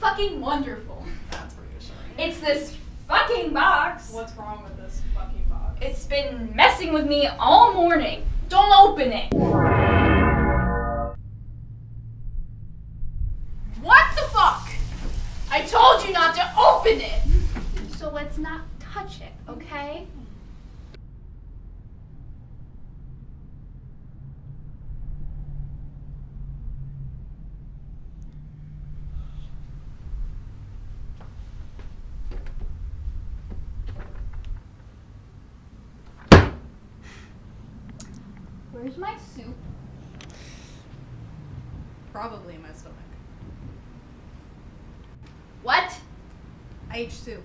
fucking wonderful. That's reassuring. It's this fucking box. What's wrong with this fucking box? It's been messing with me all morning. Don't open it. What the fuck? I told you not to open it. So let's not touch it, okay? Where's my soup? Probably in my stomach. What? I ate soup.